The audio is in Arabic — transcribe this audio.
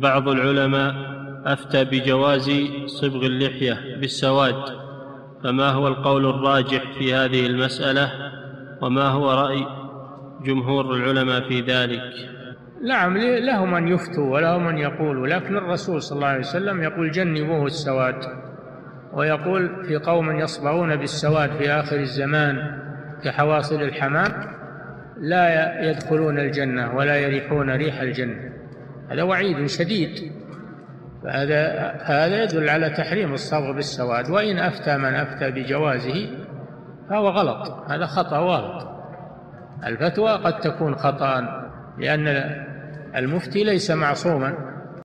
بعض العلماء أفتى بجواز صبغ اللحية بالسواد فما هو القول الراجح في هذه المسألة؟ وما هو رأي جمهور العلماء في ذلك؟ نعم لهم أن يفتوا ولهم أن يقولوا لكن الرسول صلى الله عليه وسلم يقول جنبوه السواد ويقول في قوم يصبغون بالسواد في آخر الزمان كحواصل الحمام لا يدخلون الجنة ولا يريحون ريح الجنة. هذا وعيد شديد. فهذا هذا يدل على تحريم الصبغ بالسواد. وإن أفتى من أفتى بجوازه فهو غلط. هذا خطأ واضح الفتوى قد تكون خطأ لأن المفتي ليس معصوما.